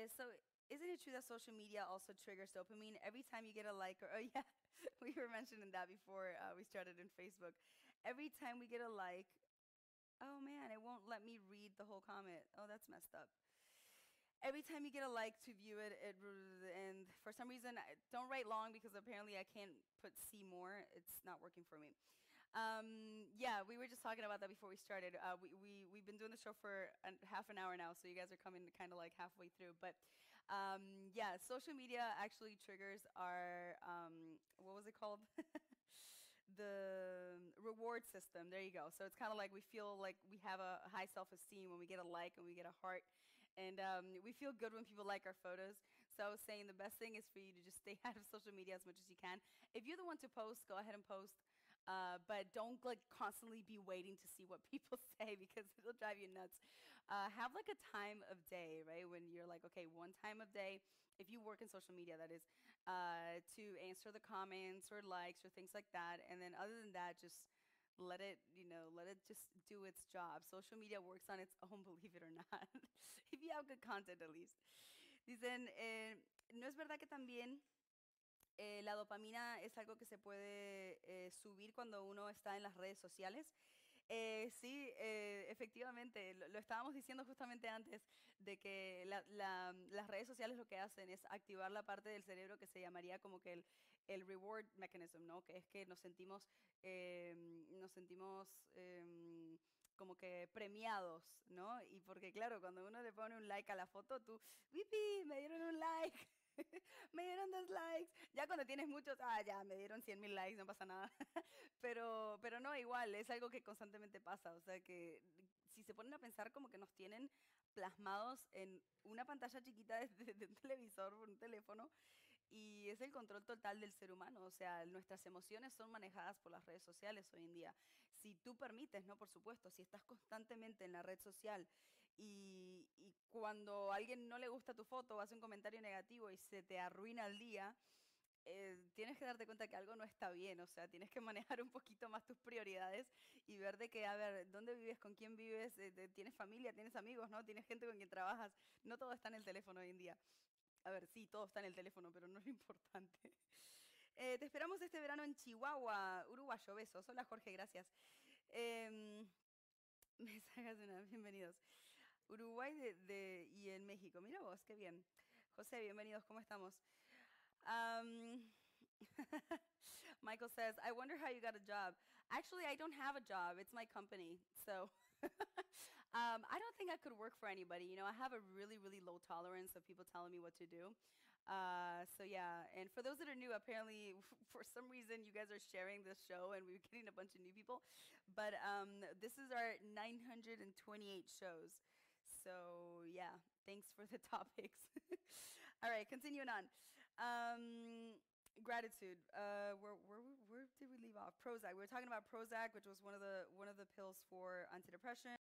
Eh, so, isn't it true that social media also triggers dopamine? Every time you get a like, or, oh, yeah, we were mentioning that before uh, we started in Facebook. Every time we get a like, oh man, it won't let me read the whole comment. Oh, that's messed up every time you get a like to view it, it and for some reason, I, don't write long because apparently I can't put see more. It's not working for me. Um, yeah, we were just talking about that before we started. Uh, we, we, we've been doing the show for an, half an hour now, so you guys are coming kind of like halfway through. But um, yeah, social media actually triggers our, um, what was it called? the reward system. There you go. So it's kind of like we feel like we have a high self-esteem when we get a like and we get a heart and um, we feel good when people like our photos. So I was saying the best thing is for you to just stay out of social media as much as you can. If you're the one to post, go ahead and post. Uh, but don't like constantly be waiting to see what people say because it'll drive you nuts. Uh, have like a time of day, right? When you're like, okay, one time of day, if you work in social media, that is, uh, to answer the comments or likes or things like that. And then other than that, just let it, you know, let it just do its job. Social media works on its own, believe it or not. if you have good content, at least. Dicen, eh, ¿no es verdad que también eh, la dopamina es algo que se puede eh, subir cuando uno está en las redes sociales? Eh, sí, efectivamente, lo, estábamos diciendo justamente antes, de que las redes sociales lo que hacen es activar la parte del cerebro que se llamaría como que el, el reward mechanism, ¿no? Que es que nos sentimos, em, nos sentimos em, como que premiados, ¿no? Y porque claro, cuando uno le pone un like a la foto, tú, ¡wipi! Me dieron un like. me dieron dos likes. Ya cuando tienes muchos, ah, ya, me dieron 100 mil likes, no pasa nada. pero, pero no, igual, es algo que constantemente pasa. O sea que si se ponen a pensar como que nos tienen plasmados en una pantalla chiquita de, de un televisor, un teléfono, y es el control total del ser humano. O sea, nuestras emociones son manejadas por las redes sociales hoy en día. Si tú permites, ¿no? Por supuesto, si estás constantemente en la red social y, y cuando a alguien no le gusta tu foto o hace un comentario negativo y se te arruina el día, eh, tienes que darte cuenta que algo no está bien, o sea, tienes que manejar un poquito más tus prioridades y ver de que, a ver, ¿dónde vives? ¿Con quién vives? Eh, ¿Tienes familia? ¿Tienes amigos? ¿No? ¿Tienes gente con quien trabajas? No todo está en el teléfono hoy en día. A ver, sí, todo está en el teléfono, pero no es lo importante. Eh, te esperamos este verano en Chihuahua, uruguayo. Besos. Hola, Jorge, gracias. Eh, una, bienvenidos. Uruguay de, y en México. Mira vos, qué bien. José, bienvenidos, ¿cómo estamos? Um, Michael says, I wonder how you got a job. Actually, I don't have a job. It's my company. So um, I don't think I could work for anybody. You know, I have a really, really low tolerance of people telling me what to do. Uh, so yeah, and for those that are new, apparently for some reason you guys are sharing this show and we're getting a bunch of new people. But um, this is our 928 shows. So yeah, thanks for the topics. All right, continuing on. Um, gratitude. Uh, where, where, where did we leave off? Prozac. We were talking about Prozac, which was one of the one of the pills for antidepressant.